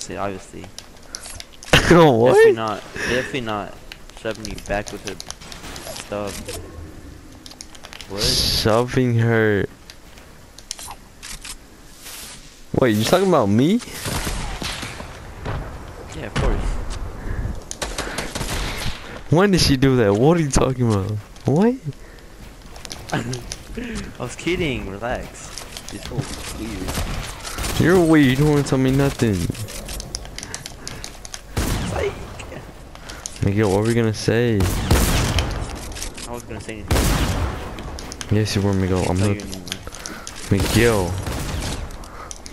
say obviously. what? Definitely not. Definitely not shoving you back with her stuff. What? Shoving her. Wait, you talking about me? Yeah, of course. When did she do that? What are you talking about? What? I was kidding. Relax. This whole weird. You're weird. You don't want to tell me nothing. Miguel, what were we gonna say? I was gonna say anything. Yes, you were, Miguel. I'm you. Miguel.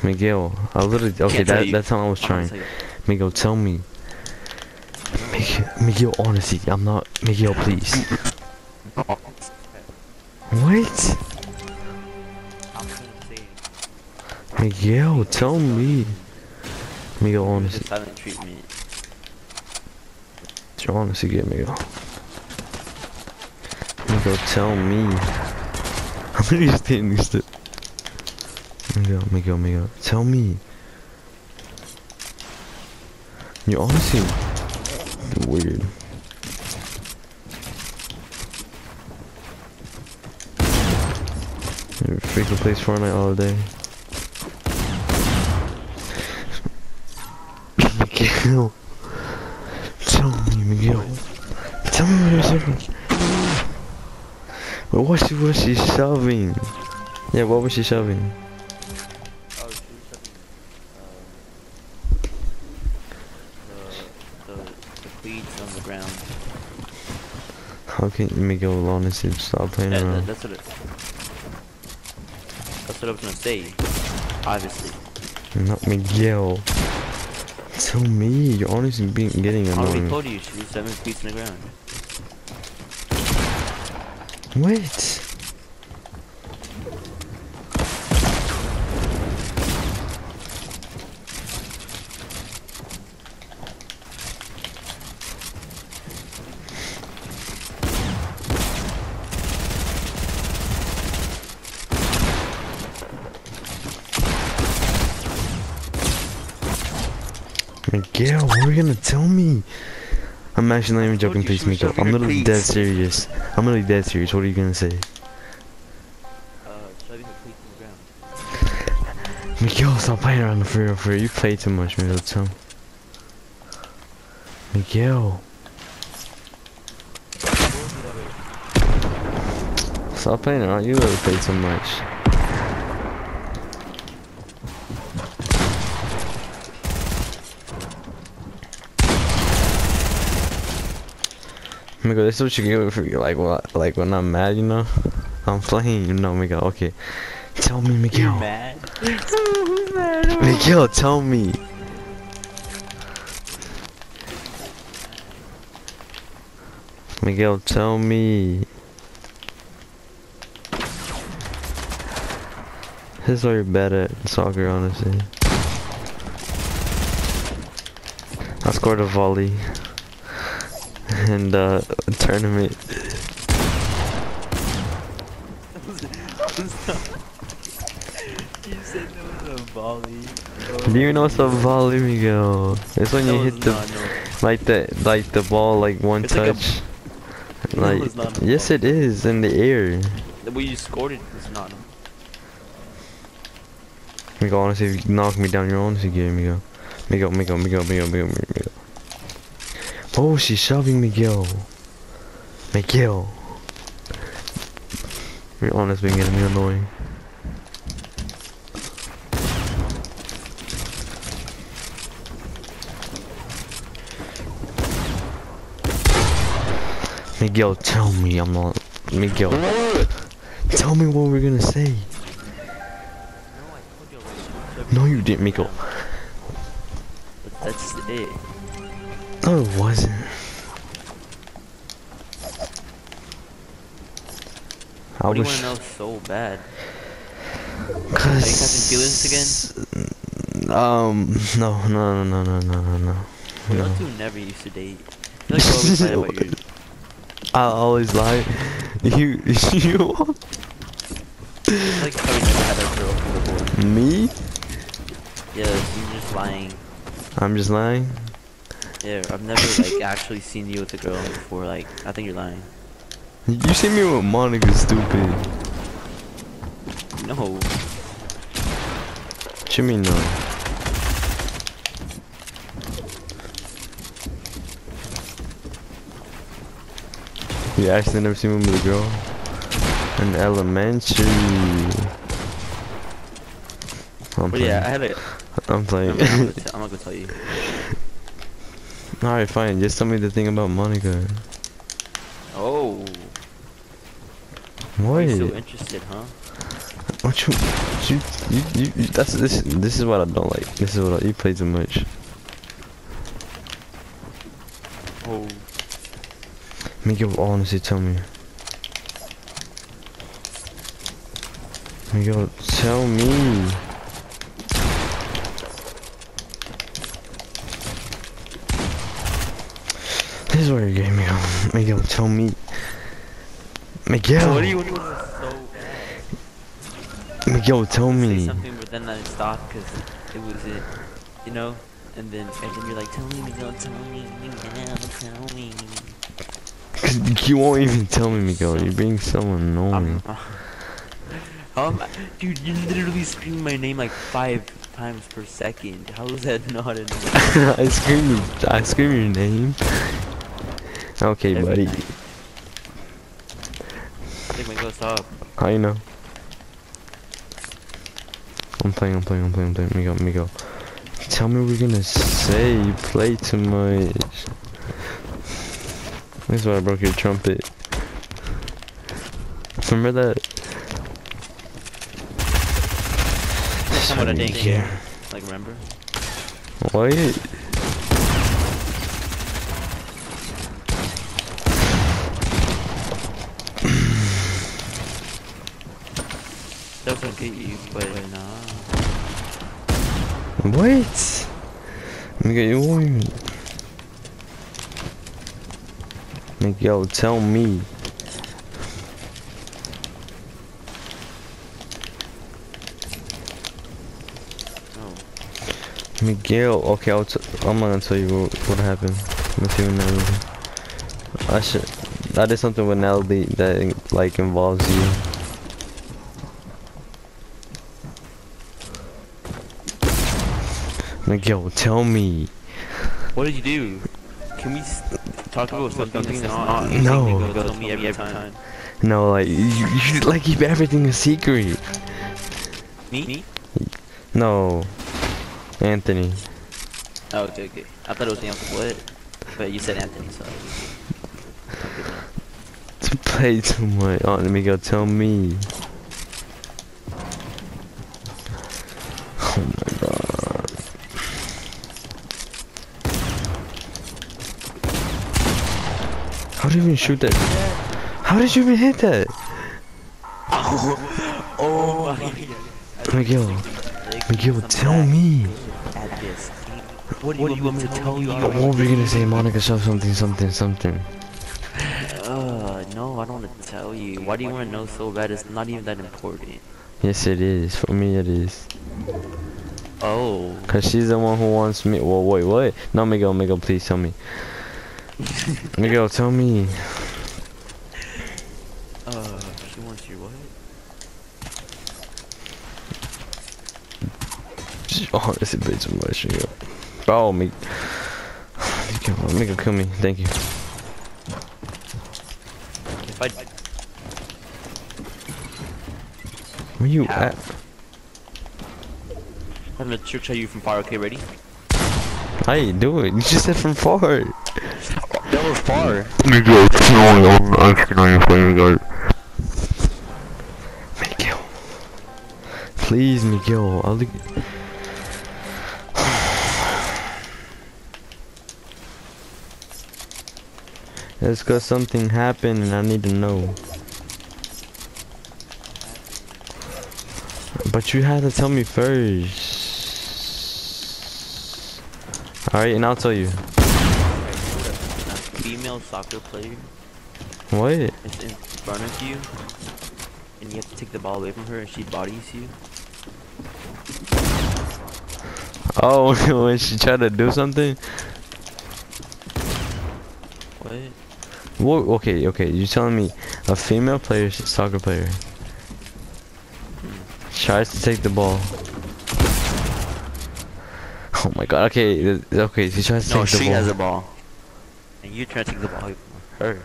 Miguel. I literally. Okay, that, that's how I was trying. Miguel, tell me. Miguel, Miguel, honestly, I'm not. Miguel, please. What? I'm gonna say Miguel, tell me. Miguel, honestly. silent treatment. Honestly get Miguel. Miguel, tell me. I'm literally standing still. Miguel, Miguel, Miguel, tell me. You're honestly weird. You freaking plays Fortnite all day. Miguel. Tell me, Miguel. Tell me what you're shoving. But what was she shoving? Yeah, what was she shoving? Oh, she was shoving, um, the, the, the cleats on the ground. How can Miguel honestly stop playing That, that, around? that's what it, that's what I was gonna say. Obviously. Not Miguel. Tell me, you're honestly being getting I already told you she was seven feet on the ground. What? Miguel, what are you gonna tell me? I'm actually not even joking, please, she was Miguel. shoving I'm literally dead serious. I'm literally dead serious. What are you gonna say? Uh, shoving her cleats on the ground. Miguel, stop playing around the free for You play too much, Miguel. Tell. Miguel. Stop playing around. You really play too much. This is what you get for like what, like when I'm mad, you know. I'm playing, you know, Miguel. Okay, tell me, Miguel. mad? Who's mad? Miguel, tell me. Miguel, tell me. This is why you're bad at soccer, honestly. I scored a volley. And uh, a tournament. you said there was a volley. Do you know what's a volley, Miguel? It's when you hit the not, no. like the like the ball like one It's like a- touch. Like a yes, it is in the air. The way you scored it is not. Miguel, honestly, if you knock me down, you're honestly Miguel. Miguel, Miguel, Miguel, Miguel, Miguel, Miguel, Miguel. Oh, she's shoving Miguel. Miguel. You're honestly getting me annoying. Miguel, tell me I'm not. Miguel, tell me what we're gonna say. No, you didn't, Miguel. But that's it. No, it wasn't. How do you want to know so bad? Cause Are you having feelings again? Um, no, no, no, no, no, no, no, You're no. You never used to date. You're like always lie about you. I always lie. You, you. like how you had a girl before. Me? Yes, you're just lying. I'm just lying. Yeah, I've never like actually seen you with a girl before. Like, I think you're lying. You you see me with Monica, stupid. No. What you mean no? You actually never seen me with a girl? In elementary. I'm But yeah, I playing. had a. I'm I'm, playing. I'm, gonna t- I'm not gonna tell you. Alright, fine. Just tell me the thing about Monica. Oh. What? You're so interested, huh? What you, you, you, you, you, that's this. This is what I don't like. This is what I, you play too much. Oh. Miguel, honestly, tell me. Miguel, tell me. This is where you're getting me on. Miguel, tell me. Miguel, What do you want to so bad? Miguel, tell Say me. something, but then I stopped because it was it, you know. And then and then you're like, tell me, Miguel, tell me, Miguel, tell me. You won't even tell me, Miguel. You're being so annoying. Um, dude, you literally scream my name like five times per second. How is that not annoying? I scream your, I scream your name. Okay, Every buddy. night. Like, Miguel, stop. How you know? I'm playing, I'm playing, I'm playing, I'm playing. Me go, me go. Tell me what we're gonna say. You play too much. This is why I broke your trumpet. Remember that? Come on, I didn't care. Like, remember? What? Doesn't get you, but nah. Wait! Miguel, you won't even... Miguel, tell me. Miguel, okay, I'll t I'm not gonna tell you what, what happened. Let's see what. I should. That is something with Natalie that like involves you. Miguel, tell me. What did you do? Can we s- talk about something that's not? No. Miguel, tell me every time. No, like you, you like keep everything a secret. Me? Me? No, Anthony. Oh, okay, okay. I thought it was Anthony. What? But you said Anthony, so. To play too much. Oh, let me go. tell me. Oh my god. How did you even shoot that? How did you even hit that? Oh my god. Miguel, Miguel, tell me. What do you want me to tell you? What were you gonna say, Monica? Show something, something, something. Uh, no, I don't want to tell you. Why do you want to know so bad? It's not even that important. Yes, it is. For me, it is. Oh. Cause she's the one who wants me. Well, wait, what? No, Miguel, Miguel, please tell me. Miguel, tell me. Uh, she wants your what? Oh, this is a bit too much, Miguel. Oh, me. Miguel, Miguel, kill me. Thank you. If I Where you How? at? I'm gonna trick shot you from far. Okay, ready? How you doing? You just said from far. That was far. Miguel, I'm asking on your phone, Miguel. Miguel. Please, Miguel. I'll look. It's cause something happened and I need to know. But you had to tell me first. Alright, and I'll tell you. A female soccer player What? is in front of you, and you have to take the ball away from her, and she bodies you. Oh, when she tried to do something? What? What? Okay, okay. You're telling me a female player, soccer player, hmm. tries to take the ball. Oh my god. Okay, okay. She tries to No, take the ball. No, she has a ball. And you try to take the ball away from her.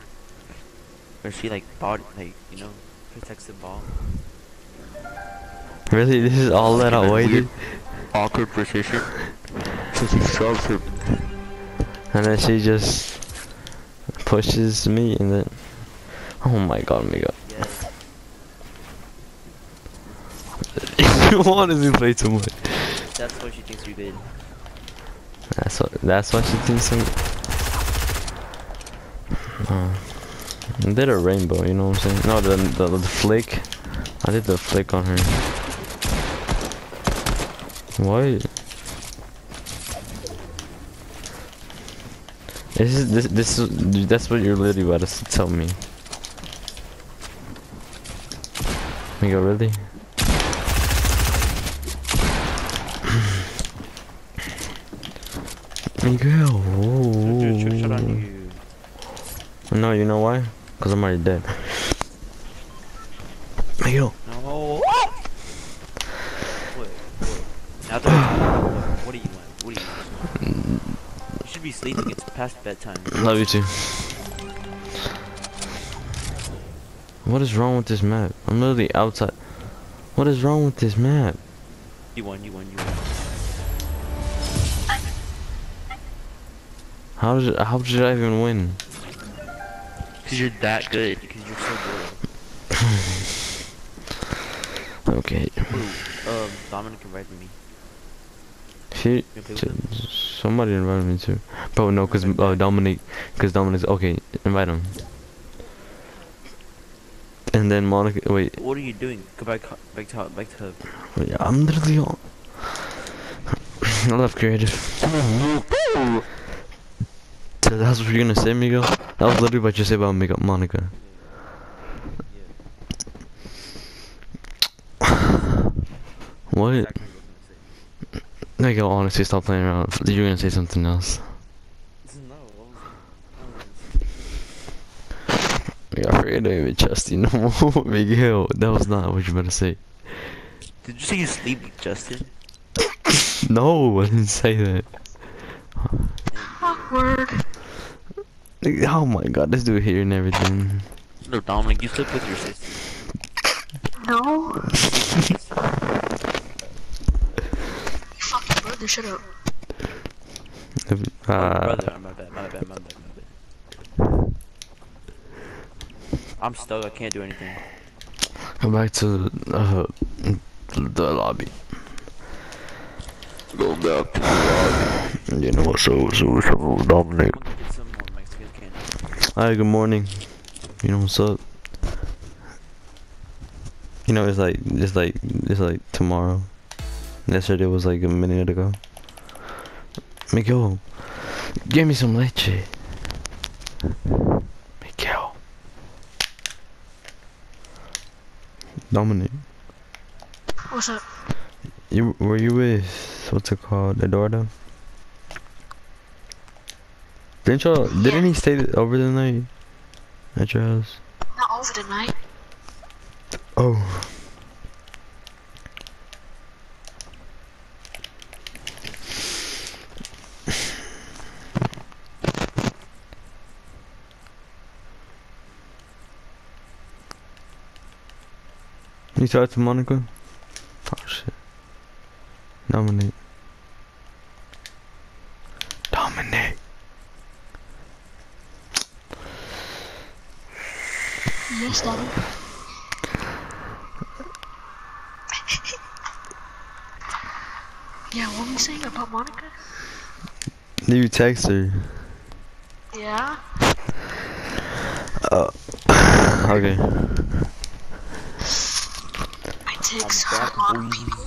Or she like body like, you know, protects the ball. Really? This is all that I Like, waited, Awkward position. So she shoves her and then she just pushes me, and then. Oh my god, oh my god. Yes. Why does he play too much? That's what she thinks you did. That's what. That's what she thinks I'm. Uh, I did a rainbow, you know what I'm saying? No, the, the the flick. I did the flick on her. What? This is this this is that's what you're literally about to tell me. Nigga, really? Miguel. Dude, shut- shut on you. No, you know why? Cause I'm already dead. Miguel. No. What? What? Now what, what do you want? What do you want? You should be sleeping. It's past bedtime. Love you too. What is wrong with this map? I'm literally outside. What is wrong with this map? You won. You won. You won. How did how did I even win? Because you're that good. Because you're so good. Okay. Ooh, um, Dominic invited me. She, You wanna play with him? somebody invited me too. Bro, no, cause uh. Dominic, cause Dominic's okay. Invite him. And then Monica. Wait, What are you doing? Go back, back to, back to. wait I'm literally on. I love creative. So that's what you're gonna say, Miguel? That was literally what you said about Miguel, Monica. What? Exactly what Miguel, honestly, stop playing around. You're gonna say something else. saying. No, what was? Yeah, I forget to even trust you no more. Miguel, that was not what you were about to say. Did you say you sleep with Justin? No, I didn't say that. Awkward. Oh my god, this dude here and everything. No, Dominic, you sleep with your sister. No. You fucking brother, shut up. Oh, Uh, brother, my bad, my bad, my bad, my bad. I'm stuck. I can't do anything. go back to uh, the lobby. Go back to the lobby. You know what? So, so, so, Dominic. I'm gonna get some more Mexican candy. Hi, good morning. You know what's up? You know, it's like, it's like, it's like tomorrow. Yesterday was like a minute ago. Miguel, give me some leche. Miguel. Dominic, What's up? you were you with what's it called, Eduardo? Didn't y'all? Didn't he stay over the night at your house? Not over the night. Oh. You talked to Monica? Oh shit. Dominic. Dominic. Yes, daddy. yeah, what were you saying about Monica? Did you text her? Yeah. Okay. I text I'm a lot of people.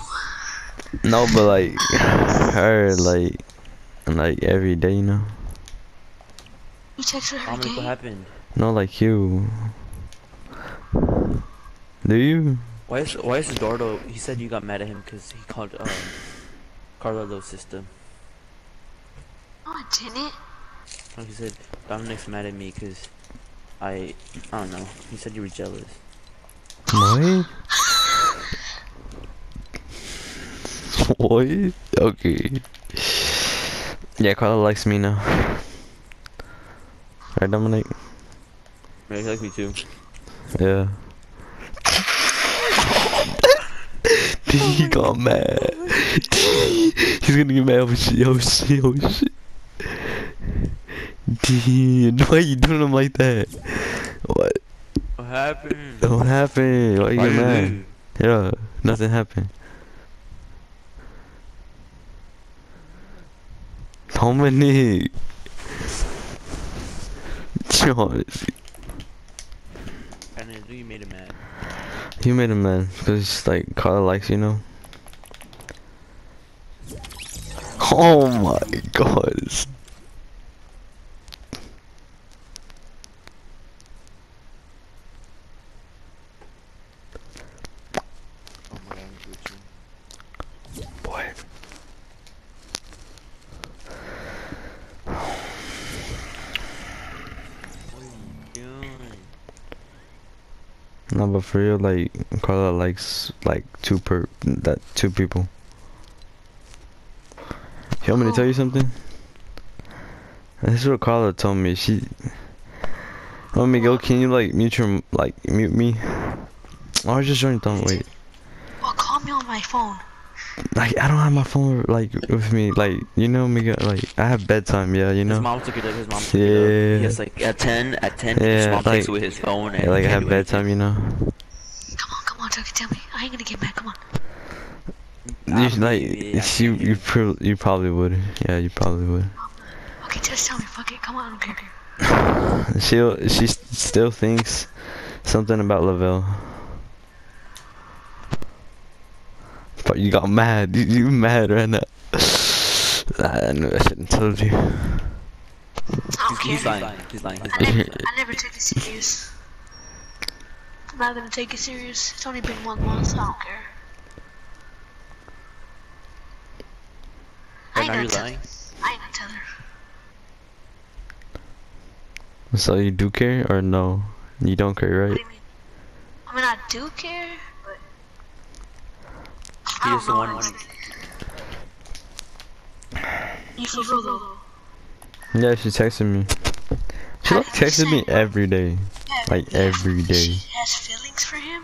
No, but like her, like, like every day, you know. You text her every Dominic, what happened? Not like you. Do you? Why is why is Eduardo? He said you got mad at him because he called um Karla little sister. No, I didn't. Like he said, Dominic's mad at me because I, I don't know. He said you were jealous. What? what? Okay. Yeah, Karla likes me now. Right, Dominic? Yeah, he likes me too. Yeah. he got mad. He's gonna get mad. Oh shit, oh shit, oh shit. Dude, why you doing him like that? What? What happened? What happened? Why you Why get you mad? leave? Yeah, nothing happened. Dominic. John, Brandon, you made him mad. you made him mad because like Karla likes you know. Oh my god. Oh my god, I'm Gucci. Boy. What are you doing? No, but for real, like Karla likes like two per that two people. You want me to tell you oh. something? This is what Karla told me. She. Oh, Miguel, can you like mute your like mute me? Oh, I was just joining. Don't wait. Well, call me on my phone. Like I don't have my phone like with me. Like you know, Miguel. Like I have bedtime. Yeah, you know. His mom took it up. His mom took it up. Yeah. Yes, like at ten, at ten, Yeah. his Yeah, mom takes it with his phone and Yeah, like I have do anything. bedtime. You know. Come on, come on, Chucky, tell me. I ain't gonna get mad. Come on. You like maybe, I you you pro- you probably would. Yeah, you probably would. Okay, just tell me. Fuck it. Come on, I don't care. She she still thinks something about Lavelle. But you got mad. You, you mad right now. I knew I shouldn't told you. I He's, don't he's lying. He's lying. He's I lying. never, I never took it serious. I'm not gonna take it serious. It's only been one month. I don't care. I ain't you're lying. I ain't gonna tell her. So you do care or no? You don't care, What right? do you mean? I mean, I do care, but He the one. You feel feel though? Yeah, she texted me. She like texted me every day. Like every day. She has feelings for him.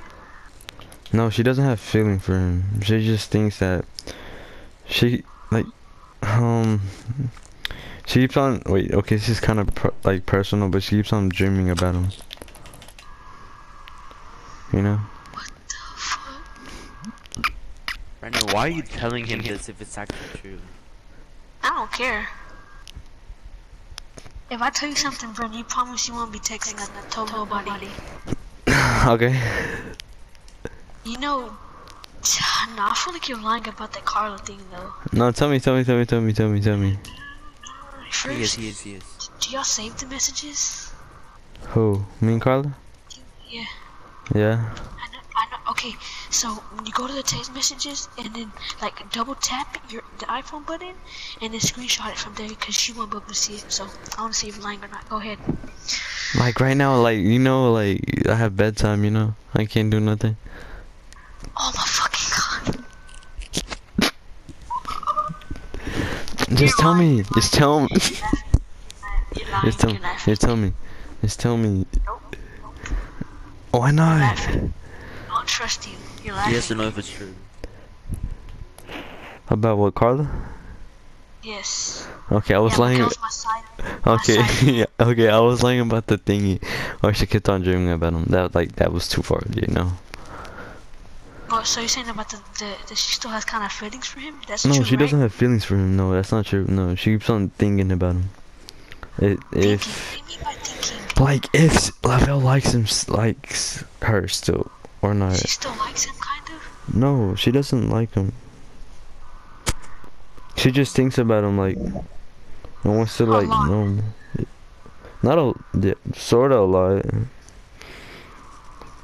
No, she doesn't have feeling for him. She just thinks that she like um she keeps on wait okay this is kind of per, like personal but she keeps on dreaming about him. You know? What the fuck? Brandon, why are you telling him this if it's actually true? I don't care. If I tell you something, Brent, you promise you won't be texting and not tell nobody. okay. You know, no, I feel like you're lying about the Karla thing though. No, tell me, tell me, tell me, tell me, tell me, tell me. First, He is, he is, he is. do y'all save the messages? Who? Me and Karla? Yeah. Yeah. I know, I know. Uh, okay, so you go to the text messages and then like double tap your the iPhone button and then screenshot it from there because she won't be able to see it. So I want to see if you're lying or not. Go ahead. Like right now, like you know, like I have bedtime. You know, I can't do nothing. Oh my fucking god. Just tell me. Just tell me. Just tell. You're. Just tell me. Just tell me. Why not? Laughing. I don't trust you. You're He laughing. has to know if it's true. About what, Karla? Yes. Okay, I was yeah, lying. Miguel's my side. my Okay, yeah, okay, I was lying about the thingy, or she kept on dreaming about him. That like that was too far, you know. Oh, so you're saying about the, the that she still has kind of feelings for him? That's No, true, she right? doesn't have feelings for him. No, that's not true. No, she keeps on thinking about him. It, Thinking. if What do you mean by thinking? like if Lavelle likes him, likes her still or not. She still likes him, kind of. No, she doesn't like him. She just thinks about him like, and wants to like know. him. Not a, yeah, sort of a lot.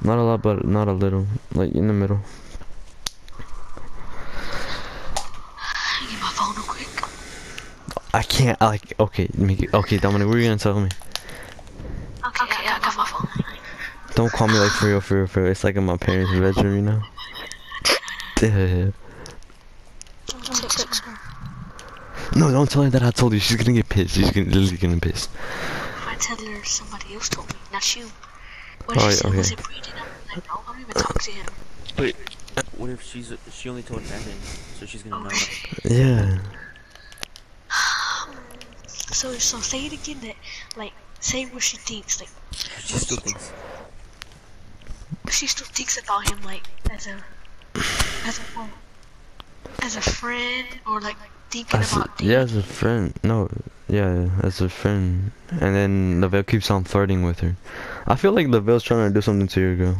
Not a lot, but not a little. Like in the middle. I can't. Like, okay, make okay, Dominic, what are you gonna tell me? Okay, okay, I got my phone. Don't call me like for real, for real, for real. It's like in my parents' bedroom, you know. Yeah. Text her. No, don't tell her that I told you. She's gonna get pissed. She's gonna literally gonna piss. I tell her somebody else told me, not you. What Oh, if she said, okay. was it Brandon? I'm like, no, I don't even talk to him. Wait, what if she's she only told Brandon, so she's gonna know? Okay. Yeah. So, so say it again that, like, say what she thinks, like, She still thinks. She still thinks about him, like, as a, as a? As a friend, or like, thinking As a, about yeah, as a friend. No, yeah, as a friend. And then Lavelle keeps on flirting with her. I feel like Lavelle's trying to do something to your girl.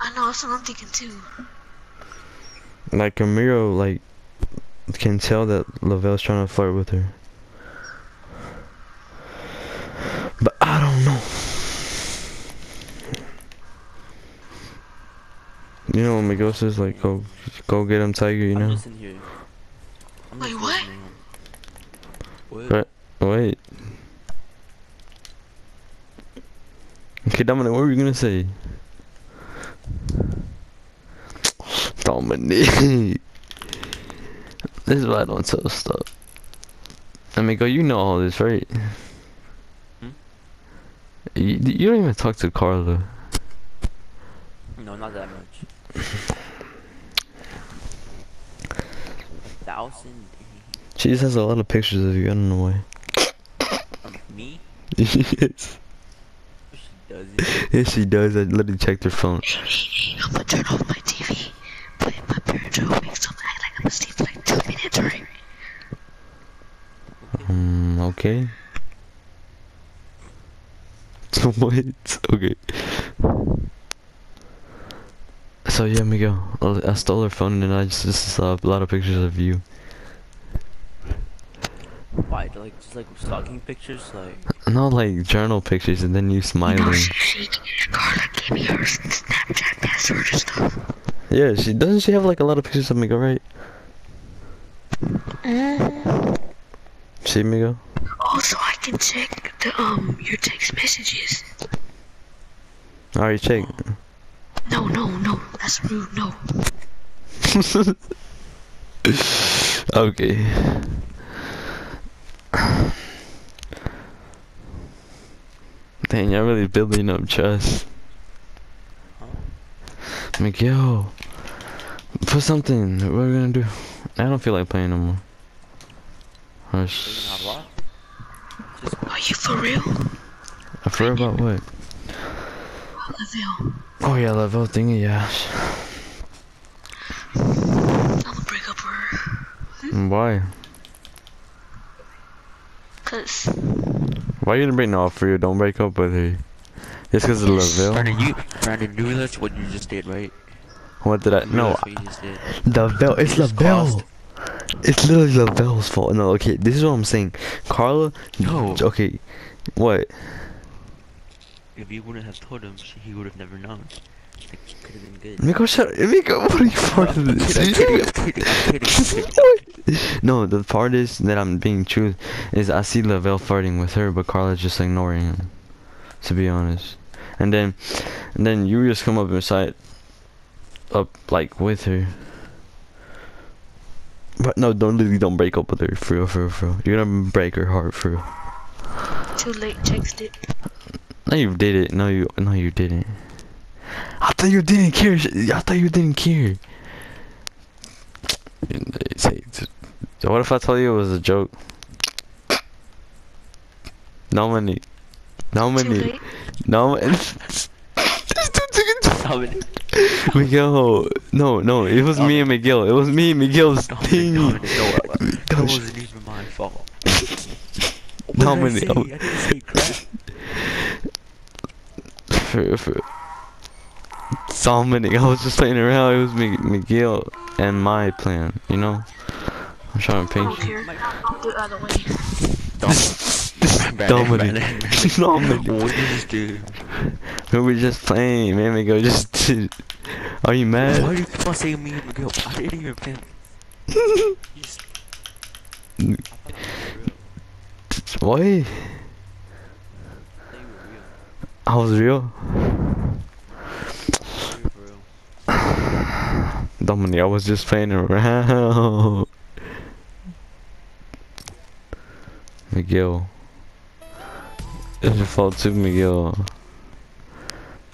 I know, that's what I'm thinking too. Like Camilo, like can tell that Lavelle's trying to flirt with her. But I don't know. You know when Miguel says like go go get him Tiger, you I'm know? just in here. I'm Wait, what? listening. What? Wait. Okay, Dominic, what were you gonna say? Dominic. this is why I don't tell stuff. I mean, go, you know all this, right? Hmm? You, you don't even talk to Karla. No, not that much. Thousand. She just has a lot of pictures of you, I don't know why. Um, me? yes. She doesn't. Yes, she does. I literally checked her phone. Hey, hey, hey, I'm gonna turn off my TV. But my parents are hoping so act like I'm asleep for like two minutes, right? Hmm, okay. what? Okay. So yeah, Miguel, I I stole her phone and I just, just saw a lot of pictures of you. Why? Like just like stalking pictures, like. Not like journal pictures and then you No, smiling. she, she, Karla gave me her Snapchat password and stuff. Yeah, she doesn't she have like a lot of pictures of Miguel, right? Mm-hmm. See Miguel? Also, I can check the um your text messages. Alright, check. No, no, no, that's rude. No. okay. Dang, you're really building up trust. Huh? Miguel, put something. What are we gonna do? I don't feel like playing no more. So you Hush. not what? Are you for real? I forgot about what? Lavelle, Oh yeah, level thingy, yeah. I'm gonna break up with her. Why? Cause Why you gonna break no for you? Don't break up with her. Just cause of Lavelle? Brandon, you, Brandon, you realize what you just did, right? What did I? You No, realize what you just did. Lavelle. It's You just Lavelle. It's literally Lavelle's fault. No, okay, this is what I'm saying. Karla. No. Okay. What? If you wouldn't have told him, he would have never known. Like, could have been good. Miko, shut up. Miko, what are you part of this? No, the part is that I'm being true is I see Lavelle flirting with her, but Karla's just ignoring him. To be honest, and then, and then you just come up inside, up like with her. But no, don't literally don't break up with her for real, for real, for real. You're gonna break her heart for real. too late. Text it. No, you did it. No, you, no, you didn't. I thought you didn't care. I thought you didn't care. So what if I told you it was a joke? No money. No money. No money. Miguel. No, no. It was me and Miguel. It was me and Miguel's thing. Dominic, no, uh, that wasn't even my fault. What did I Dominic, say? oh. I didn't say crap. For, for Dominic, I was just playing around. It was Mi- Miguel and my plan. You know. I'm trying to paint you. I'll do it either way. Dominic. Brandon, Dominic. What did just do? We were just playing, man. Miguel just. Are you mad? Why do you keep on saying me and Miguel? I didn't even plan. You just- What? They were real. I was real. They were for real. Dominic, I was just playing around. Miguel. It's your fault too, Miguel.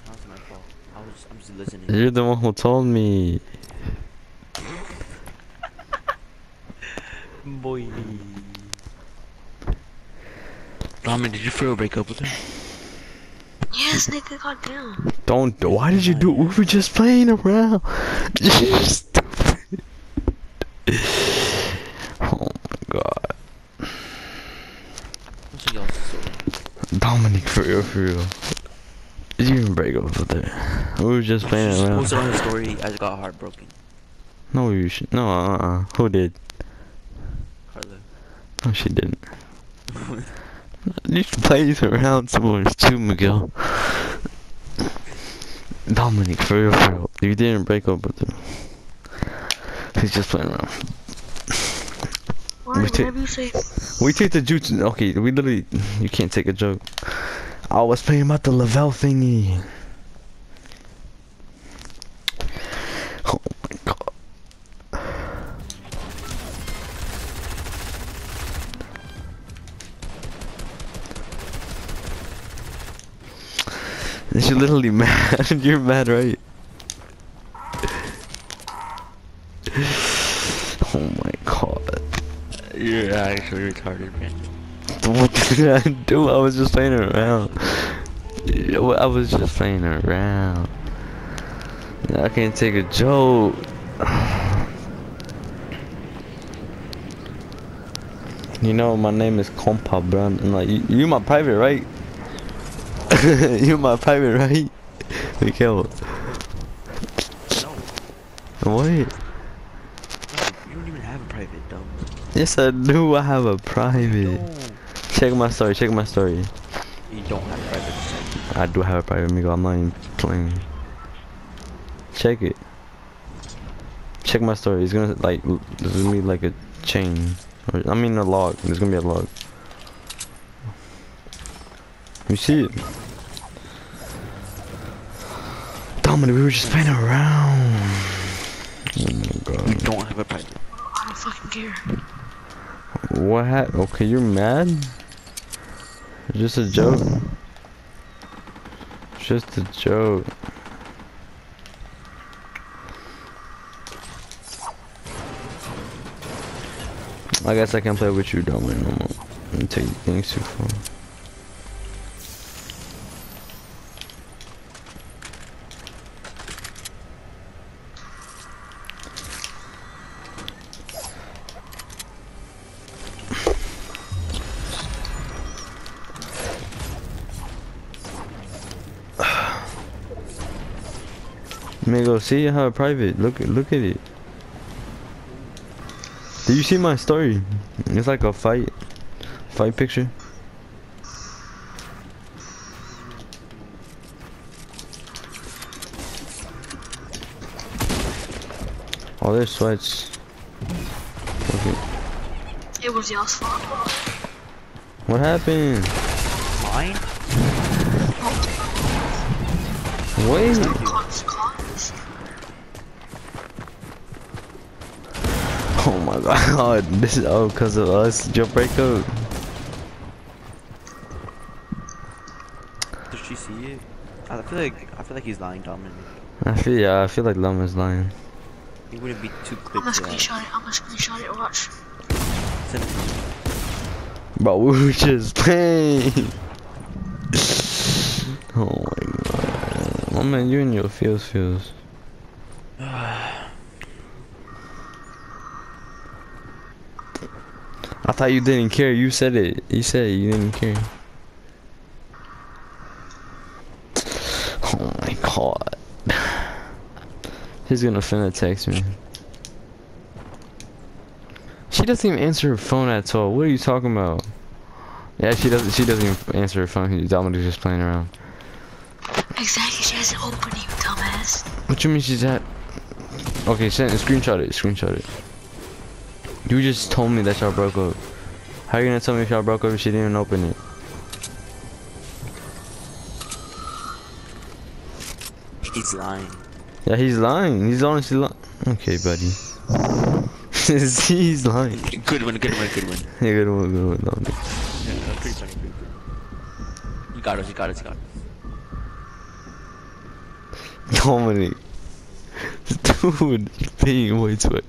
How's my fault? I was. I'm just listening. You're the one who told me. Boy. Ramen, did you for real break up with her? Yes, nigga, goddamn. Don't. Why did you do? We were just playing around. Stupid. Oh my god. What's y'all's story? Dominic, for real, for real. Did you even break up with her? We were just playing Just around. What's on the story? I just got heartbroken. No, you should. No, uh, uh. Who did? Karla. No, she didn't. You should play around somewhere too, Miguel. Dominic, for real, for real. You didn't break up with him. He's just playing around. Why, We say. We take the juice. Okay, we literally. You can't take a joke. I was playing about the Lavelle thingy. You're literally mad. You're mad, right? Oh my god. You're actually retarded, man. What did I do? I was just playing around. I was just playing around. I can't take a joke. You know my name is Compa, bro. And like you, you my private, right? you my private, right? Mikael. No. What? no. You don't even have a private, dumb. Yes, I do. I have a private. Check my story. Check my story. You don't have a private. I do have a private amigo. I'm not even playing. Check it. Check my story. It's gonna like there's gonna be like a chain. Or, I mean a log. There's gonna be a log. You see it? Dominic, we were just playing around. Oh my You god. don't have a private. I don't fucking care. What ha- Okay, you're mad? Just a joke. Just a joke. I guess I can play with you, Dominic, no more. And take things too far. Amigo, see how have a private. Look look at it. Did you see my story? It's like a fight. Fight picture. Oh, there's sweats. Okay. It was y'all's fault. What happened? Mine? Wait. Cons, cons. Oh my god. This oh, is all because of us. Your breakup. Did she see it? I feel like I feel like he's lying, Dominic. I feel yeah. I feel like Lama's lying. He wouldn't be too quick. I'm quick gonna to that. screenshot it. I'm gonna screenshot it. Watch. Send it to me. Bro, we were just playing. oh my god. Oh man, you and your feels feels. Thought you didn't care. You said it. You said you didn't care. Oh my god. He's gonna finna text me. She doesn't even answer her phone at all. What are you talking about? Yeah, she doesn't. She doesn't even answer her phone. Dominic's just playing around. Exactly. She hasn't opened you dumbass. What you mean she's at? Okay, send screenshot it. Screenshot it. You just told me that y'all broke up. How you gonna tell me if y'all broke up if she didn't even open it? He's lying. Yeah, he's lying. He's honestly lying. Okay, buddy. he's lying. Good one, good one, good one. Yeah, good one, good one. Dominic. Yeah, pretty funny, pretty good. You got us, you got us, you got us. Dominic. Dude, being way too much.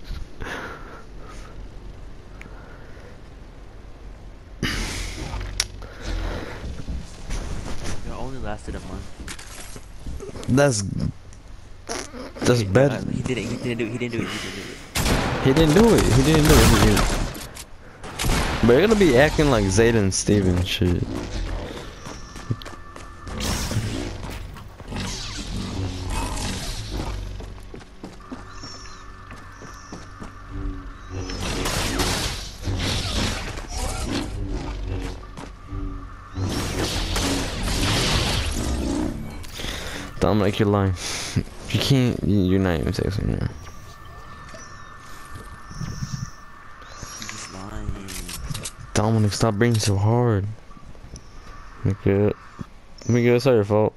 It only lasted a That's that's Uh, better. He didn't. He didn't do. He didn't do it. He didn't do it. He didn't do it. He didn't do it. He didn't. But you're gonna be acting like Zayden and Steven shit. Dominic, you're lying. You can't. you- You're not even texting me. He's lying. Dominic, stop being so hard. Miguel, Miguel, it's not your fault.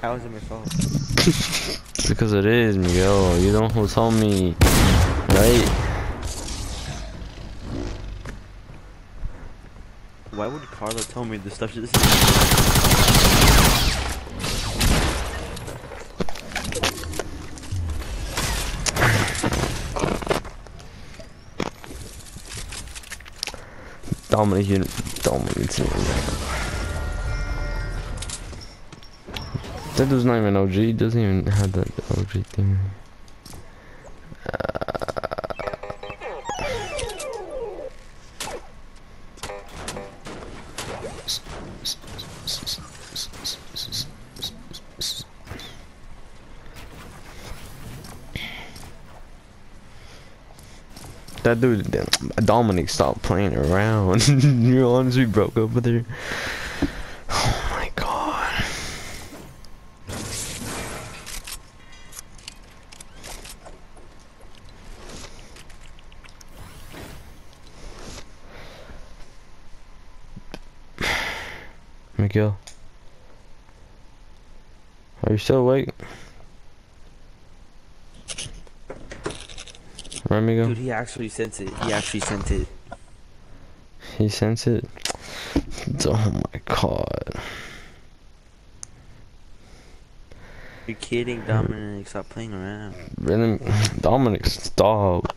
How is it my fault? Because it is, Miguel. You don't who told me, right? Why would Karla tell me this stuff? This is Dominic, you Dominic, That dude's not even OG. He doesn't even have that OG thing. That dude, Dominic, stopped playing around. you honestly broke up with her. Oh my god. Miguel. Are you still awake? Miguel? Dude, he actually sent it. He actually sent it. He sent it. Oh my god. You're kidding, Dominic. Stop playing around. Really, Dominic, stop.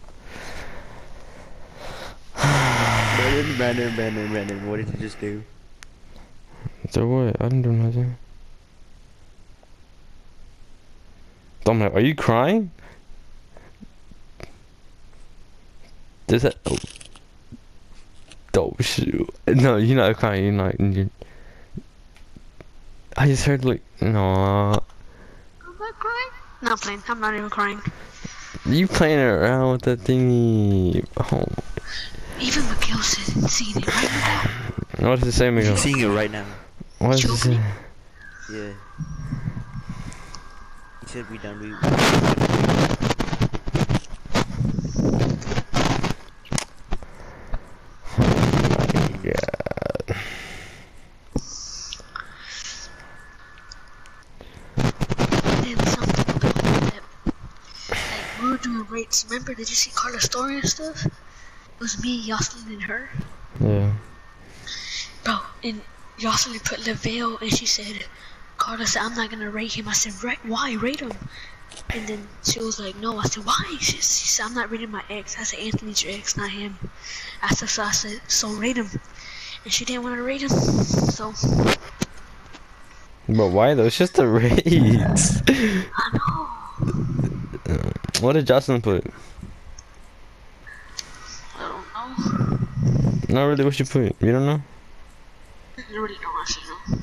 Brandon, Brandon, Brandon, Brandon. What did you just do? So what? I didn't do nothing. Dominic, are you crying? Does that? Oh, oh shoot! No, you're not crying. You're not. You're, I just heard like no. I'm not crying. Not playing. I'm not even crying. You playing around with that thingy? Oh, Even Miguel said seeing it right now. what does it say, Miguel? I'm seeing it right now. What does it say? Yeah. He said we done. We. Yeah. And then something about that. Like, we were doing rates. Remember, did you see Karla's story and stuff? It was me, Yoselin, and her. Yeah. Bro, and Yoselin put LaVale, and she said, Carla said, I'm not gonna rate him. I said, right, why? Rate him. And then she was like, no. I said, why? She, she said, I'm not rating my ex. I said, Anthony's your ex, not him. I said, so I said, so rate him. And she didn't want to rate him. So, But why though? It's just the rates. I know. What did Jocelyn put? I don't know. Not really what she put. You don't know? I really don't know.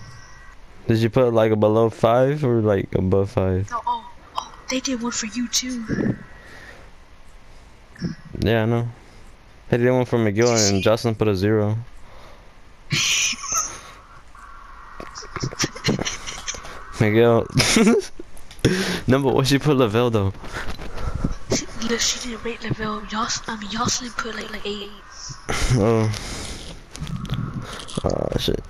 Did you put like a below five or like above five? No, oh, oh, they did one for you too. Yeah, I know. Hey, did one for Miguel and Jocelyn put a zero. Miguel. no, but what she put Lavelle though? Look, she didn't rate Lavelle. Yos, I mean, Yoselin put like like eight. Oh. Oh shit.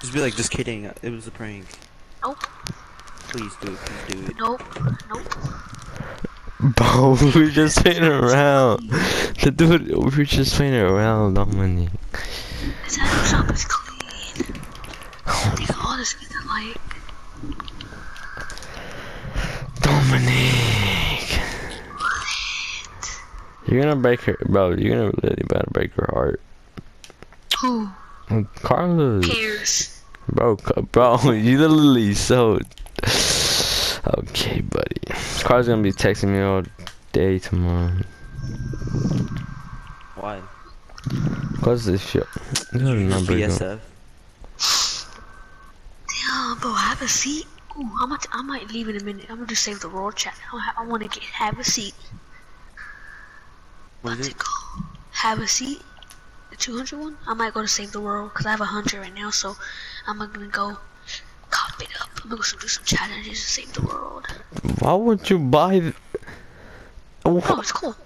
Just be like, just kidding. It was a prank. Nope, Please do it. Please do it. nope, nope. Bro, we were just playing around. The dude, we were just playing around, Dominic. This house shop is clean. These all this is like. Dominic. You're gonna break her, bro. You're gonna really bad break her heart. Who Carlos, cares? bro, bro, you literally so. Okay, buddy. Karla's gonna be texting me all day tomorrow. Why? Cause if you, you got a number. go- BSF. Damn, bro, have a seat. Ooh, I might, I might leave in a minute. I'm gonna just save the world chat. I, I want to get have a seat. What About is to it? go. Have a seat. The 200 one. I might go to save the world because I have a hundred right now. So I'm gonna go cop it up. I'm gonna go do some challenges to save the world. Why would you buy? th- Oh, it's cool.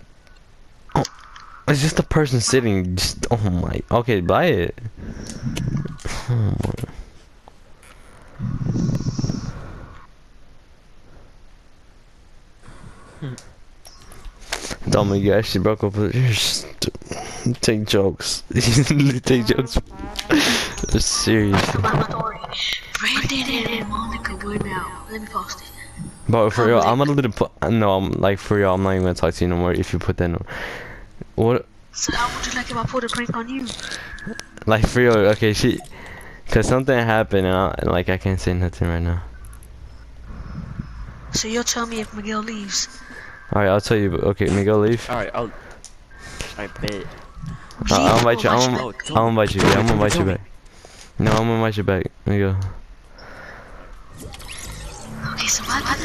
It's just a person sitting. Just, oh my. Okay, buy it. Oh my. Dominic, you actually broke up with your take jokes. Take jokes. Seriously. Brandon and Monica went out. Let me post it. But for real, I'm gonna let it put. No, I'm like for real. I'm not even gonna talk to you no more if you put that. No. What? So how would you like if I pulled a prank on you? Like for real? Okay, she. Cause something happened and, I, like I can't say nothing right now. So you'll tell me if Miguel leaves. All right, I'll tell you. but- Okay, Miguel, leave. Alright, I'll. I bet. I'll, I'll invite you. Oh, I'm, my gonna- shit. I'll invite you. Yeah, I'm gonna invite you back. No, I'm gonna invite you back. Miguel. Okay, so what? what?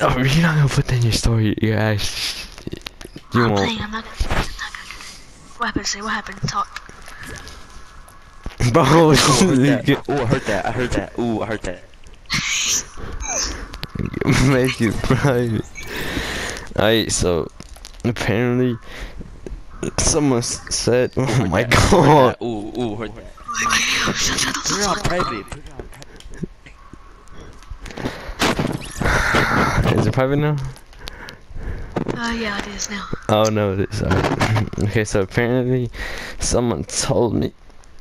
Oh, you're not gonna put that in your story. Your ass. You I'm won't. playing. I'm not gonna. I'm not gonna. What happened? Say what happened. Talk. Bro, Ooh, I heard that. I heard that. I heard that. Ooh, I heard that. make it private. Alright, so apparently someone said, "Oh my god." Heard that. Ooh, ooh, heard that. Put it on private. Put it on private. Is it private now? Uh, yeah, it is now. Oh no, it is. Alright. okay, so apparently someone told me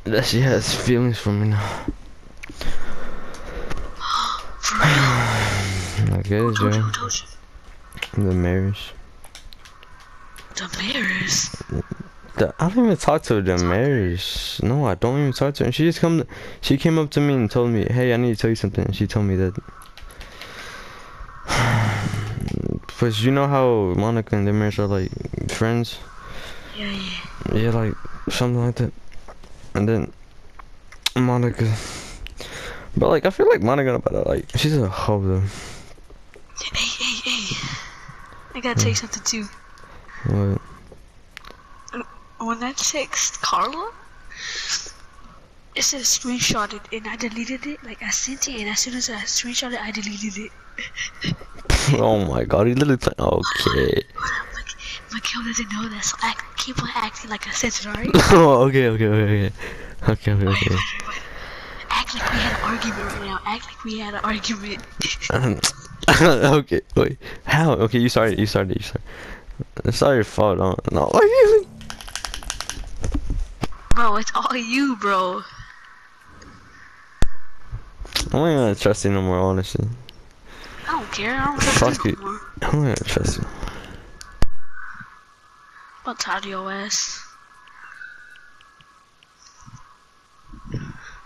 that she has feelings for me now. For real. I guess, Who yeah. The marriage. Damaris. The, I don't even talk to the marriage. No, I don't even talk to her. She just come. She came up to me and told me, "Hey, I need to tell you something." And she told me that. Cause you know how Monica and the Damaris are like friends. Yeah, yeah. Yeah, like something like that. And then Monica. But like, I feel like Monica about to like. She's a hoe though. I gotta tell you something too. What? When I text Karla, it says screenshotted and I deleted it. Like I sent it and as soon as I screenshot it, I deleted it. Oh my god, he literally. Play- okay. Like, doesn't know that, so I keep on acting like I sent it, alright? oh, okay, okay, okay, okay. Okay, okay, okay. Act like we had an argument right now. Act like we had an argument. okay, wait. How? Okay, you started. You started. You started. It's not your fault. No, no. Bro, it's all you, bro. I'm not gonna trust you no more. Honestly, I don't care. I don't trust Fuck you no more. I'm not gonna trust you. I'm tired of your ass.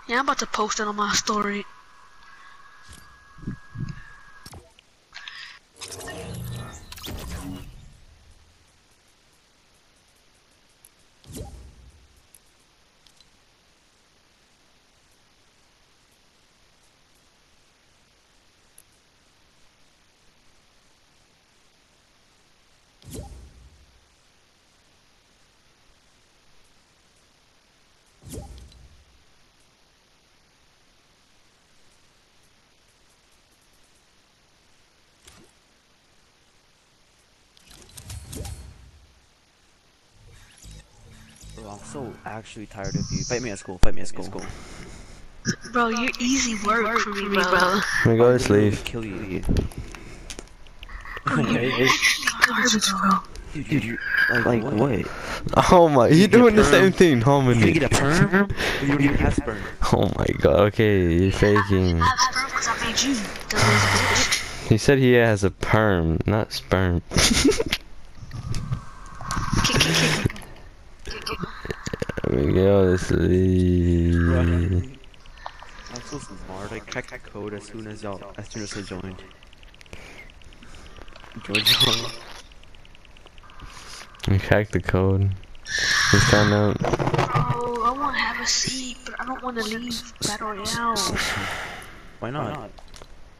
Yeah, I'm about to post it on my story. So actually tired of you. Fight me at school. Fight me at school. Bro, you're easy work for me, bro. me go to sleep. Kill you. You're actually garbage, bro. Dude, dude, you like, what? Oh my, you You get doing the same thing, You gonna get a perm? you don't even have sperm. Oh my god, okay, you're faking. I have sperm because I made you. The lazy bitch. He said he has a perm, not sperm. me go to sleep. I'm so smart. I cracked the code as soon as y'all, as soon as I joined. Joined. We cracked the code. Just found out. Bro, I want to have a seat, but I don't want to leave Battle Royale. Why not?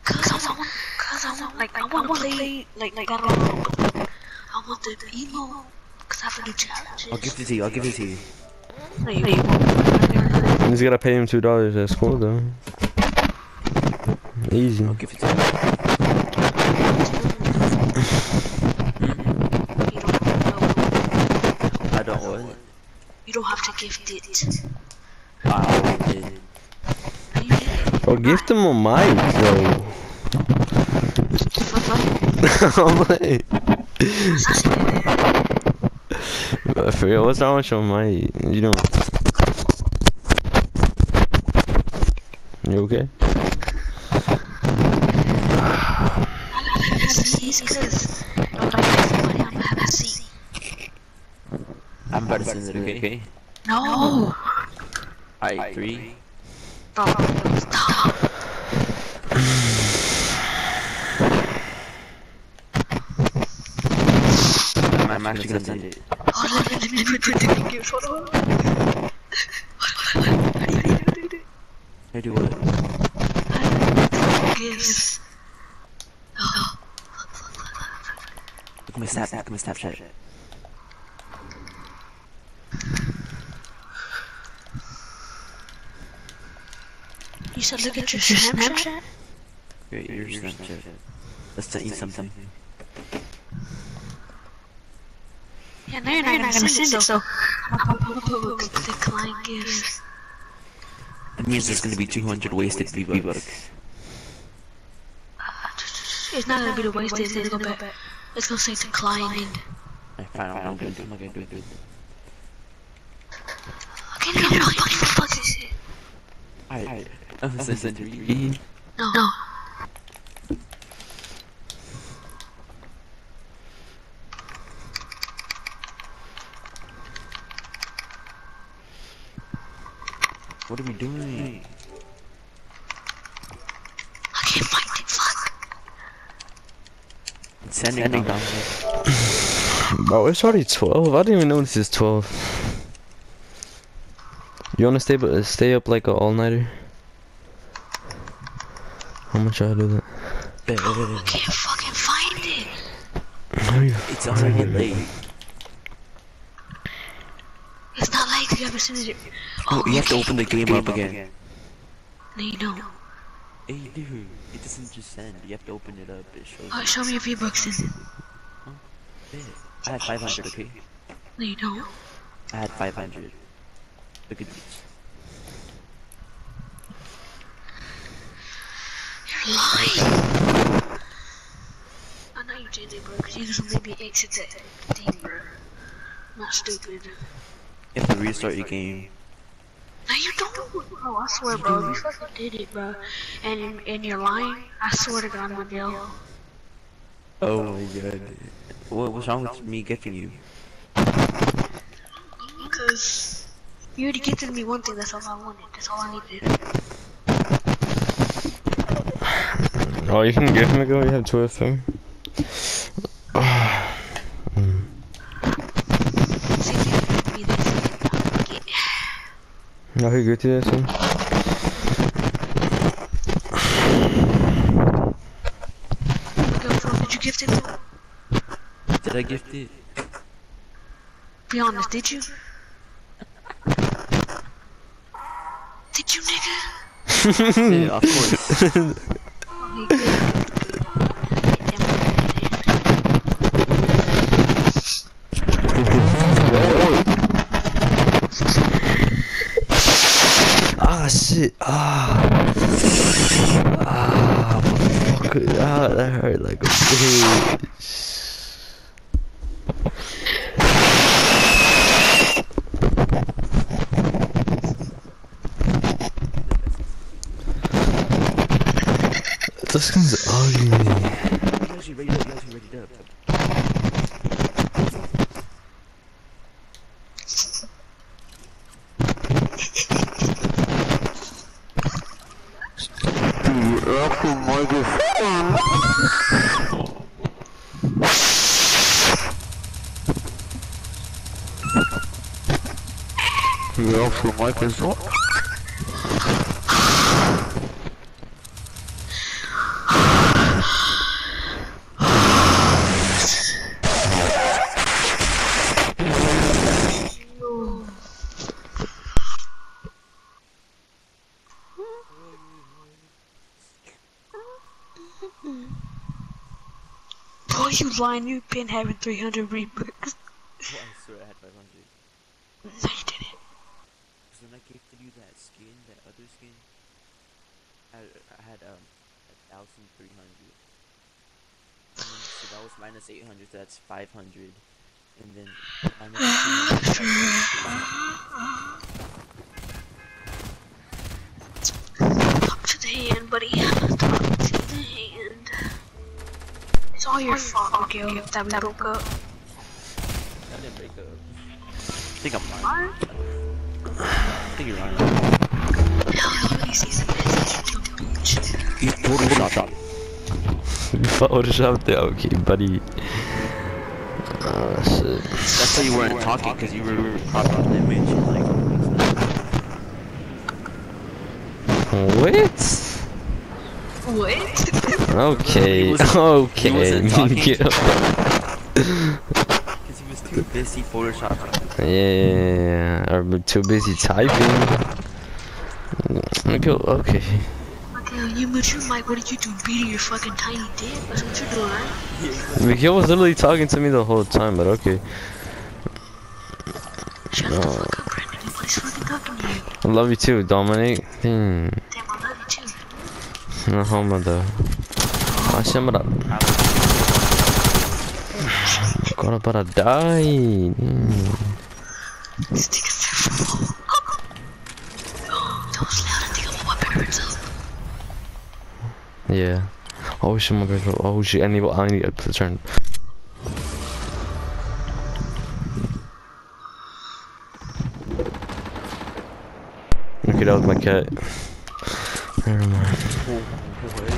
Cause I want, cause I want, like, I want to play, like, like, Battle Royale. I want the emo, cause I have to do challenges. I'll give it to you. I'll give it to you. No, you won't. You just gotta pay him two dollars at school though. Easy. I'll give it to you. You don't know. I don't what? You don't have to gift it. I did. No, you didn't. Oh, gift him a mic though. For fun. I'm like, I said it. I forget what's wrong with your mic. You don't. You okay? It's because nobody has money. I'm gonna have a seat. I'm about to send it, okay? No. Alright, three. Bro, stop. I'm, I'm actually gonna send it. Hold on, let me put the gift. Hold on. I do what? Gifts. Oh. Look at my snap. Look at my Snapchat. You said look at your Snapchat? Wait, your Snapchat. Let's send you something. Yeah, now you're not, gonna, send, it, so I'm decline gifts. That means there's gonna be 200 wasted V-Bucks. It's not gonna be the wasted, it's gonna go back. It's gonna say declining. Alright, fine, I'm not gonna do it. I'm not gonna do it. Okay, no, no, what the fuck is it? Alright, I'm gonna send it to you. No. No. What are we doing? I can't find it, fuck. It's sending, down. Bro, it's already 12. I didn't even notice it's 12. You wanna stay but stay up like a all nighter? How much I do that? I can't fucking find it. It's already late. It's not like you ever seen it. Oh, oh, you have to open the game up again. No, you don't. Hey, dude, it doesn't just send. You have to open it up. It shows. Alright, show me your V-Bucks then. Yeah. I had 500, okay? No, you don't. I had 500. Look at this. You're lying. I know you did it, bro, because you just made me exit that thing, bro. I'm not stupid. You have to restart your game. No, you don't. Bro, I swear, bro. You fucking did it, bro. And and you're lying. I swear to God, Miguel. Oh, oh my god. What, what's wrong with me gifting you? Because you already gifted me one thing. That's all I wanted. That's all I needed. Oh, you can give him a go. You have two FM. See hmm if you can give me this. I'll take it. Ja, hur går det sen? Miguel, bro, did you gift it? Did I gift it? Be honest, did you? Did you, nigga? yeah, of course. Oh, Okay, good. It. Ah. Ah, fuck. Ah, that hurt like a bitch. This gun's ugly. You actually ready up. You actually ready up. Yeah, for Microsoft. You lying. You've been having 300 V-Bucks. Well, I swear I had 500. No, you didn't. Cause when I gifted you that skin, that other skin, I, I had um a thousand three hundred. So that was minus eight hundred. So that's five hundred. And then minus 200, Talk to the hand, buddy. Talk to the hand. It's all your fault, Miguel, that we broke up. I didn't break up. I think I'm lying. I think you're lying. Hell, let me see some message, you dumb bitch. You photoshopped. Photoshop the okay, buddy. Oh shit. That's why you weren't talking, because you were cropped on the image. Like, What? What? Okay, He okay. he wasn't talking. Get up. because he was too busy photoshopping. Yeah, or be too busy typing. Okay, okay. Okay, you moved your mic, what did you do? Beating your fucking tiny dick? That's what you're doing, right? Mikhail was literally talking to me the whole time, but okay. Shut the fuck up, Brandon. Nobody's fucking talking to you. I love you too, Dominic. Hmm. Damn, I love you too. No homo though. Ah, shit, up. Was loud. I parents up. Yeah. Oh shit, my bad. Oh shit, I need, I need to turn. Okay, that was my cat. Never mind.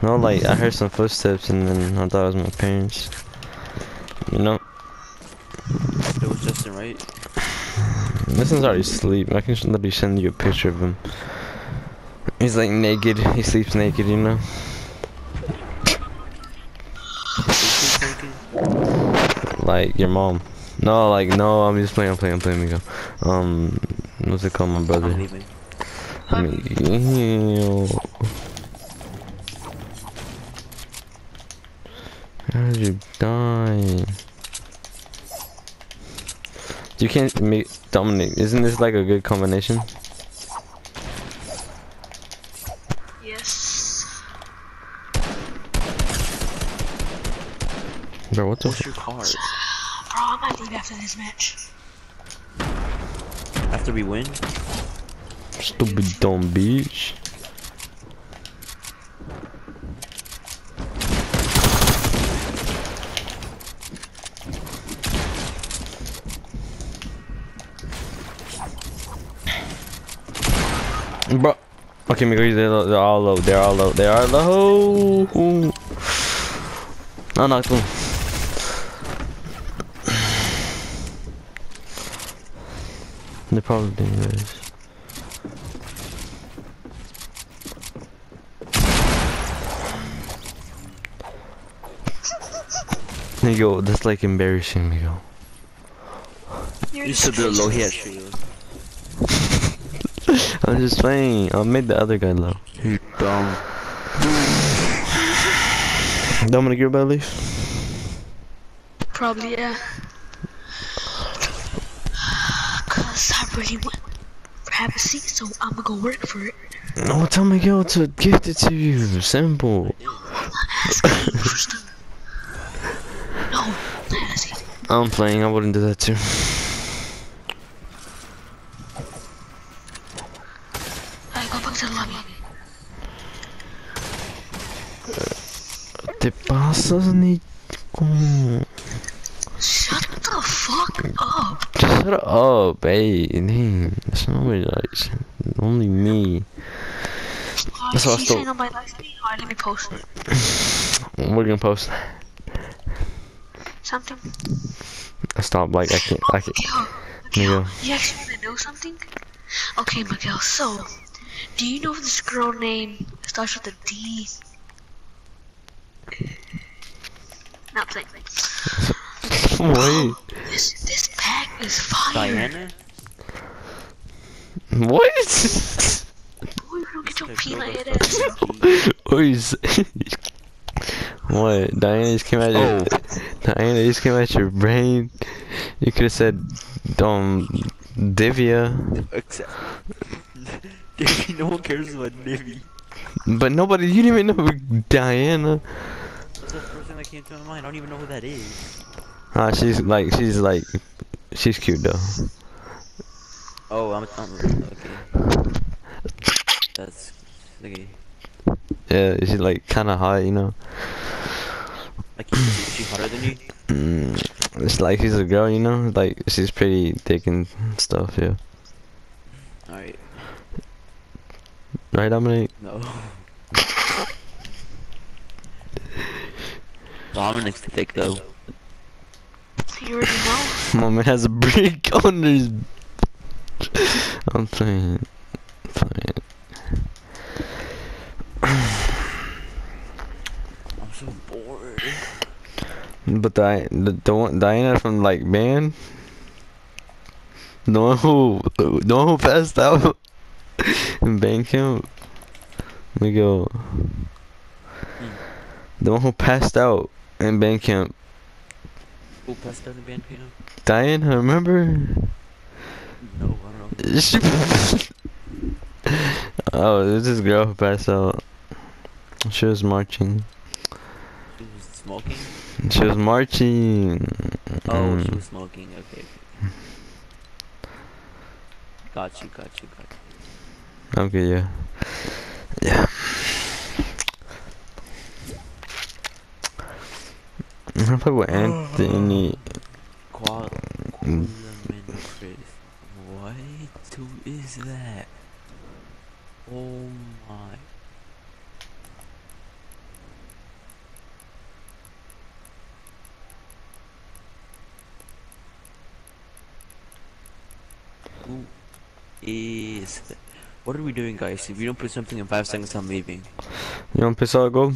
No, like, I heard some footsteps and then I thought it was my parents. You know? It was Justin, right? This one's already asleep. I can literally send you a picture of him. He's like naked. He sleeps naked, you know? Like your mom. No, like no. I'm just playing. I'm playing. I'm playing. Um, what's it called, my brother? Leaving. How did you die? You can't make Dominic. Isn't this like a good combination? Yes. Bro, what the? What's your card? Bro, I might leave after this match. After we win? stupid dumb bitch. Bro, okay, Miguel, they're, they're all low. They're all low. They are low. Ooh. I knocked them. They're probably doing this. Miguel, that's like embarrassing, Miguel. You should do a low hit. I'm just playing. I made the other guy low. You dumb. Dominic, you're about to leave? Probably, yeah. Cause I really want have a seat, so I'm gonna go work for it. No, tell Miguel to gift it to you. Simple. I did. I'm not asking you, Tristan. No, I'm not asking. I'm playing. I wouldn't do that too. Alright, go back to the lobby. Te pasas, Nico. Shut the fuck up. Shut up, hey. Dang. It's nobody likes Only me. Alright, That's what I say nobody likes me? Alright, let me post it. We're gonna post. Something. Stop. Like I can't. I can't. Miguel, Miguel, Miguel. you actually wanna know something? Okay, Miguel, so, do you know this girl name starts with a D? Not playing. Wait. This, this pack is fire. Diana? What? Boy, don't get your peanut that head starts ass. with a G. What? Diana just came out your. Diana just came out your brain. You could have said, um, Divya. Except. no one cares about Nivy. But nobody. You didn't even know Diana. That's the first thing that came to my mind. I don't even know who that is. Ah, she's like. She's like. She's cute though. Oh, I'm, I'm okay. That's okay. Yeah, she's like kind of hot, you know. Like, is she hotter than you? Mm, it's like she's a girl, you know. Like she's pretty thick and stuff. Yeah. All right. Right, Dominic? No. Dominic's thick though. You already know. My man has a brick on his. I'm playing. playing. I'm so bored. But Di- the, the one Diana from like band, the one who the one who passed out in band camp. Let me go. The one who passed out in band camp. Who passed out in band piano? Diana, remember? No, I don't know. She- oh, this girl who passed out. She was marching. She was smoking. She was marching. Oh, she Mm. was smoking. Okay. okay. Got you. Got you. Got you. Okay, yeah. Yeah. I'm gonna play with Anthony. Qual. Mm. What? Who is that? Oh my. Who is that? What are we doing, guys? If you don't put something in five seconds, I'm leaving. You want piss out go?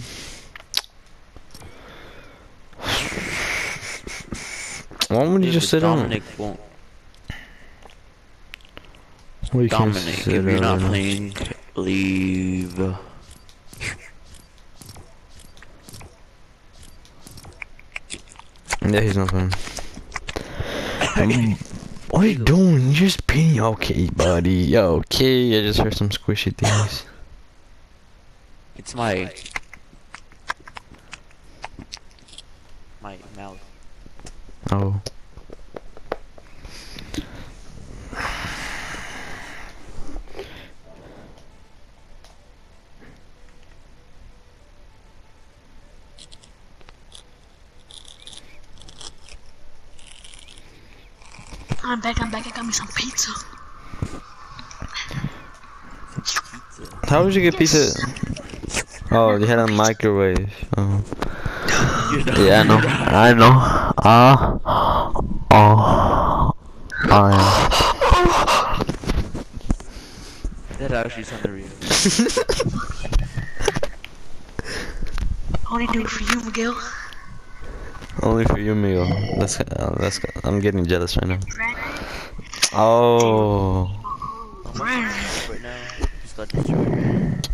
Why would you just sit on? Dominic won't. Well, you can't Dominic, if you're not on playing, leave. Yeah, he's not playing. Mm. What are you doing? You're just peeing. Okay, buddy. Okay, I just heard some squishy things. It's my my mouth. Oh. I'm back, I'm back, I got me some pizza. Pizza. How would you get pizza? Oh, you had a microwave. Oh. Yeah, I know. I know. Ah. Oh. Oh. That actually sounded real. Only do it for you, Miguel. Only for you, Miguel. That's uh, that's. I'm getting jealous right now. Right? Oh. Right. Right now, just got destroyed.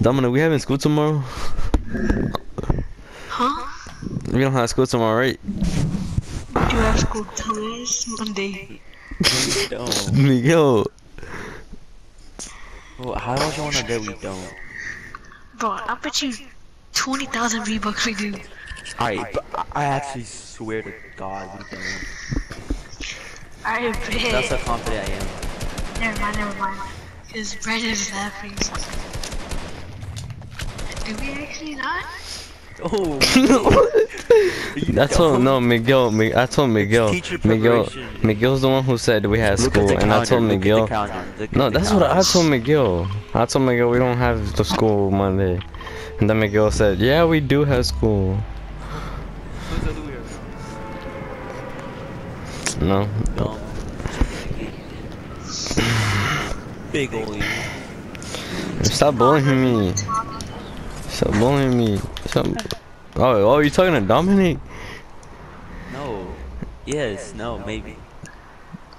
Dominic, we having school tomorrow? Huh? We don't have school tomorrow, right? Do you have school twice Monday? we don't. Miguel. Well, how else you wanna bet we don't? Bro, I bet you 20,000 V-Bucks we do. Alright, but I- I actually swear to God we don't. I That's how confident I am. Never mind, never mind. Because Brandon's laughing. Do we actually not? Oh, That's what no Miguel. Mi- I told Miguel. teacher Miguel. preparation. Miguel's the one who said we had Look school, the and I told look Miguel. calendar, look at No, that's what I told Miguel. I told Miguel we don't have the school Monday, and then Miguel said, "Yeah, we do have school." No. Dumb. Big ol' you. Stop bullying me. Stop bullying me. Stop. Oh, oh, you talking to Dominic? No. Yes, no, maybe.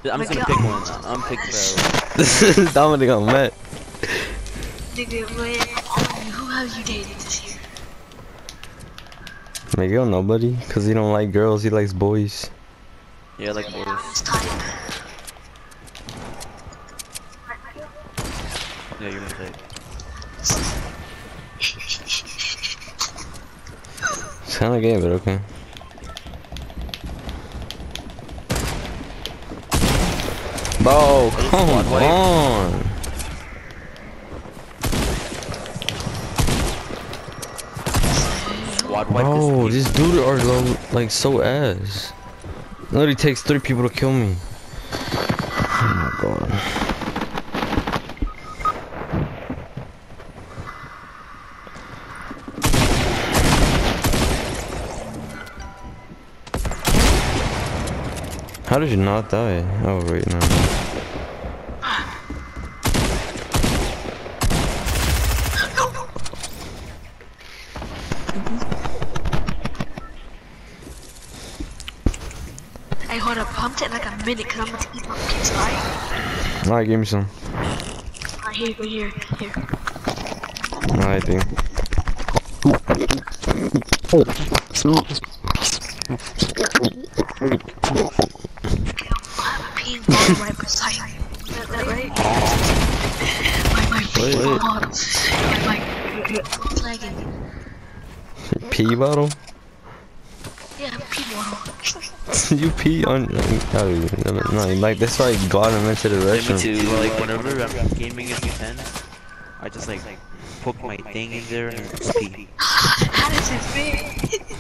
I'm just gonna pick one. I'm pick bro. This is Dominic on Met. Nigga, man, who have you dated this year? Miguel, nobody, cause he don't like girls. He likes boys. Yeah, like boys. It's. Yeah, you're mistake. It's kind of gay, but okay. Bro, come Squad wipe. on. Squad wipe Bro, this this dude are low, like so ass. Literally takes three people to kill me. Oh my god. How did you not die? Oh wait, no. Hey, hold up. I'm taking like a minute because I'm about to eat my pizza, alright? Alright, give me some. Alright, here you go, here. Here. Alright, dude. I have a pee right beside me. Is that, that right? my, my pee Wait. bottle. My, my, flagging. Pee bottle? Yeah, pee bottle. you pee on? No, no, no, like that's why God invented the restroom. Me too. Like whenever I'm gaming in pen, I just like poke my thing in there and pee. How does it fit?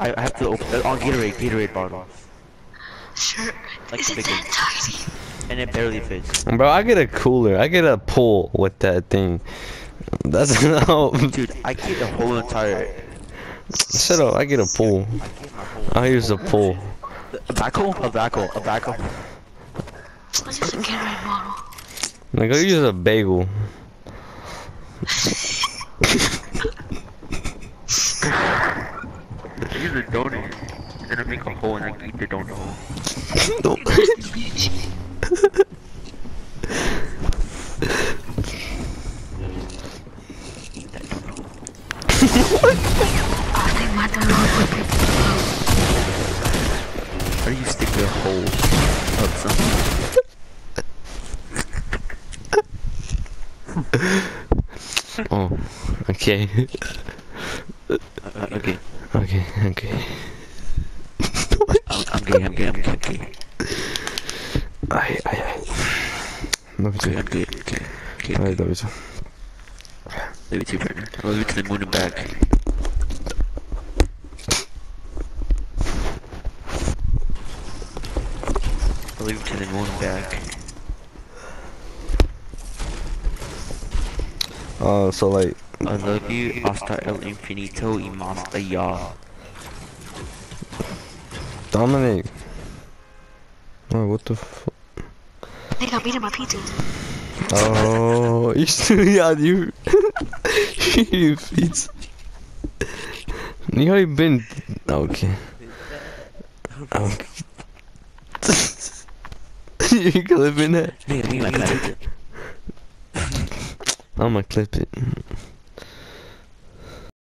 I, I have to open uh, on Gatorade, Gatorade bottle, Sure. Like Is it big that tiny? and it barely fits. Bro, I get a cooler. I get a pull with that thing. That's no. Dude, I get the whole entire. Shut up. I get a pull. I get my whole. I use a pull. A backhoe? A backhoe? A backhoe? It's just a Gatorade bottle. Like I use a bagel. I use a donut. Then I make a hole and I eat the donut hole. Eat that donut hole. I think my donut would be How do you stick the hole of something? Oh, okay. Uh, okay. Okay, okay. I'm, I'm gay, I'm gay, I'm gay, I'm gay. I, I, I. Love Okay, you I'm too. okay. Okay, I love you too. leave it to partner. I'll leave it to the moon and back. I'll leave it to the moon and back. Uh, so like, I love you hasta el infinito y más allá. Dominic. Oh, what the f- I think I'm eating my pizza. Oh, you still, yeah, you. you pizza. You already been. Okay. Oh. you clipping that? Nigga, me my. I'm gonna clip it.